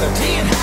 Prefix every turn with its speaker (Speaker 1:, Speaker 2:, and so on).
Speaker 1: disappeared